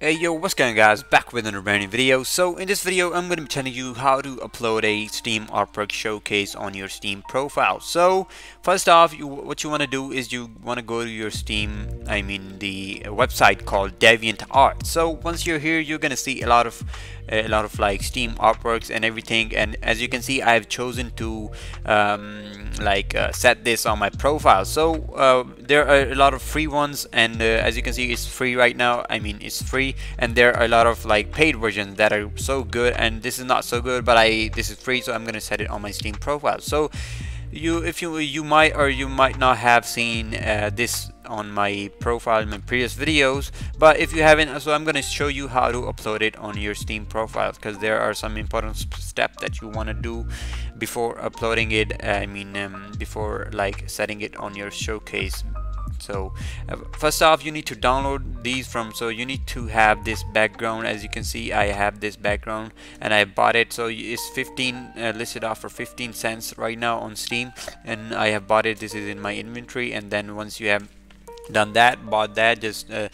Hey yo, what's going on guys, back with another brand new video. So in this video I'm going to be telling you how to upload a Steam artwork showcase on your Steam profile. So first off, you, what you want to do is you want to go to your Steam, I mean the website called DeviantArt. So once you're here you're going to see a lot of a lot of like Steam artworks and everything. And as you can see I've chosen to um, like uh, set this on my profile. So uh, there are a lot of free ones. And uh, as you can see it's free right now. I mean it's free. And there are a lot of like paid versions that are so good. And this is not so good but I this is free. So I'm gonna set it on my Steam profile. So you if you you might or you might not have seen uh, this on my profile in my previous videos but if you haven't so I'm gonna show you how to upload it on your Steam profile because there are some important steps that you want to do before uploading it I mean um, before like setting it on your showcase so uh, first off you need to download these from so you need to have this background. As you can see I have this background and I bought it. So it's 15 uh, listed off for 15 cents right now on Steam and I have bought it. This is in my inventory and then once you have done that bought that just uh,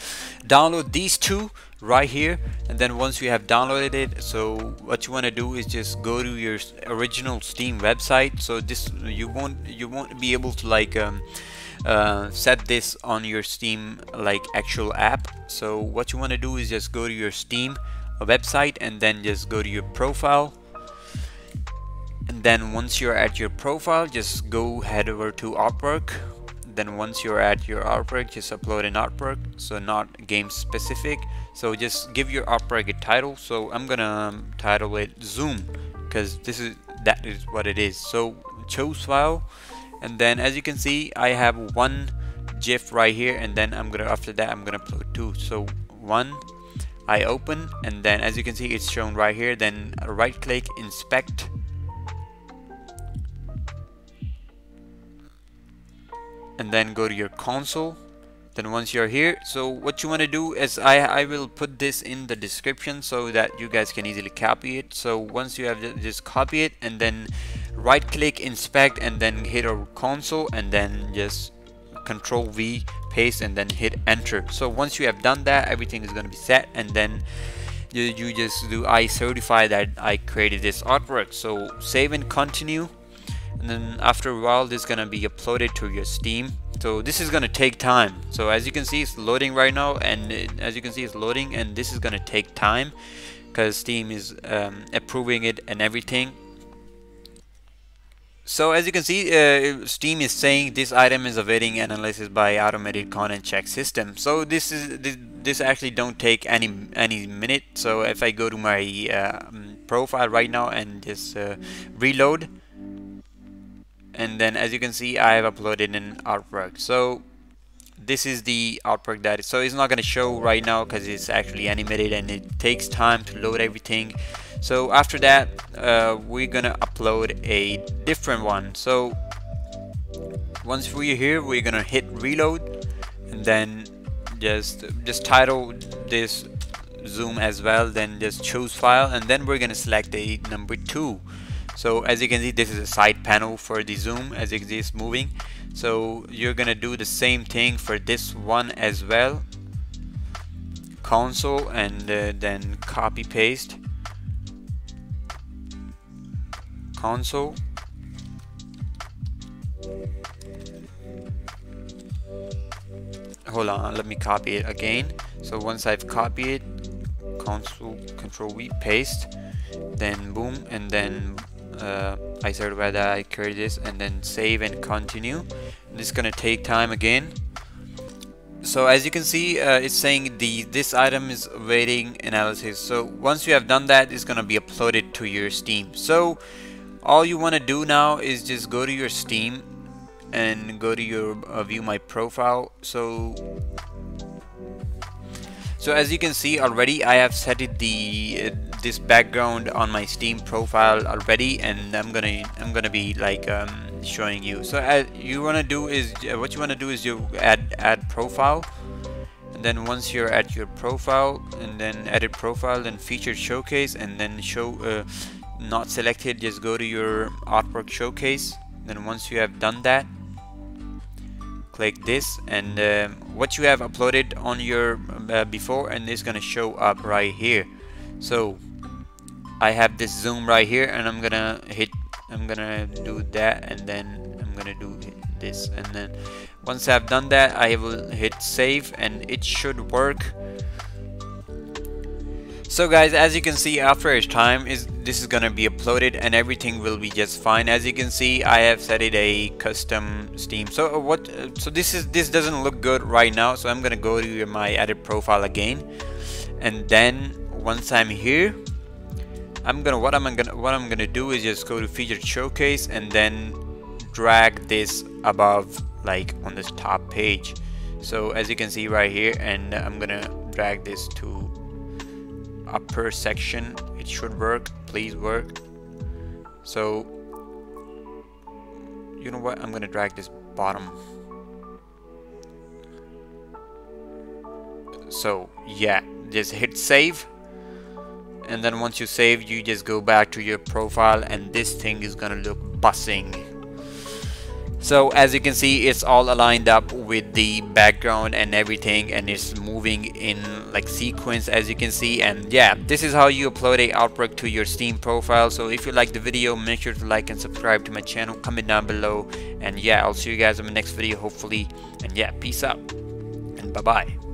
download these two right here and then once you have downloaded it so what you want to do is just go to your original steam website. So this you won't you won't be able to like um, uh, set this on your steam like actual app. So what you want to do is just go to your steam website and then just go to your profile. And then once you're at your profile just go head over to artwork then once you're at your artwork just upload an artwork so not game specific. So just give your artwork a title. So I'm gonna um, title it zoom because this is that is what it is. So choose file and then as you can see I have one GIF right here and then I'm gonna after that I'm gonna upload two. So one I open and then as you can see it's shown right here. Then right click inspect. And then go to your console. Then once you're here so what you want to do is I, I will put this in the description so that you guys can easily copy it. So once you have just copy it and then right click inspect and then hit our console and then just control V paste and then hit enter. So once you have done that everything is going to be set and then you, you just do I certify that I created this artwork. So save and continue and then after a while this is gonna be uploaded to your steam. So this is gonna take time. So as you can see it's loading right now and it, as you can see it's loading and this is gonna take time because steam is um, approving it and everything so as you can see uh, steam is saying this item is awaiting analysis by automated content check system. So this is this, this actually don't take any any minute. So if I go to my uh, profile right now and just uh, reload and then as you can see I have uploaded an artwork. So this is the artwork that is, so it's not going to show right now because it's actually animated and it takes time to load everything so after that uh, we're gonna upload a different one. So once we're here we're gonna hit reload and then just just title this zoom as well then just choose file and then we're gonna select a number two. So as you can see this is a side panel for the zoom as it is moving. So you're gonna do the same thing for this one as well. Console and uh, then copy paste console. Hold on let me copy it again. So once I've copied it, console control V paste then boom and then uh, I certify that I created this and then save and continue. This is gonna take time again. So as you can see uh, it's saying the this item is waiting analysis. So once you have done that it's gonna be uploaded to your steam. So all you want to do now is just go to your steam and go to your uh, view my profile. So so as you can see already I have set it the uh, this background on my Steam profile already and I'm gonna I'm gonna be like um, showing you. So uh, you want to do is uh, what you want to do is you add add profile. And then once you're at your profile and then edit profile then featured showcase and then show uh, not selected just go to your artwork showcase. Then once you have done that click this and um, what you have uploaded on your uh, before and it's gonna show up right here. So I have this zoom right here and I'm gonna hit I'm gonna do that and then I'm gonna do this. And then once I've done that I will hit save and it should work. So guys as you can see after its time is this is gonna be uploaded and everything will be just fine. As you can see I have set it a custom steam. So uh, what uh, so this is this doesn't look good right now so I'm gonna go to my edit profile again. And then once I'm here I'm gonna what I'm gonna what I'm gonna do is just go to featured showcase and then drag this above like on this top page. So as you can see right here and I'm gonna drag this to upper section it should work please work. So you know what I'm gonna drag this bottom. So yeah just hit save. And then once you save you just go back to your profile and this thing is gonna look bussing so as you can see it's all aligned up with the background and everything and it's moving in like sequence as you can see. And yeah this is how you upload a artwork to your steam profile. So if you like the video make sure to like and subscribe to my channel. Comment down below. And yeah I'll see you guys in the next video hopefully. And yeah peace out. And bye bye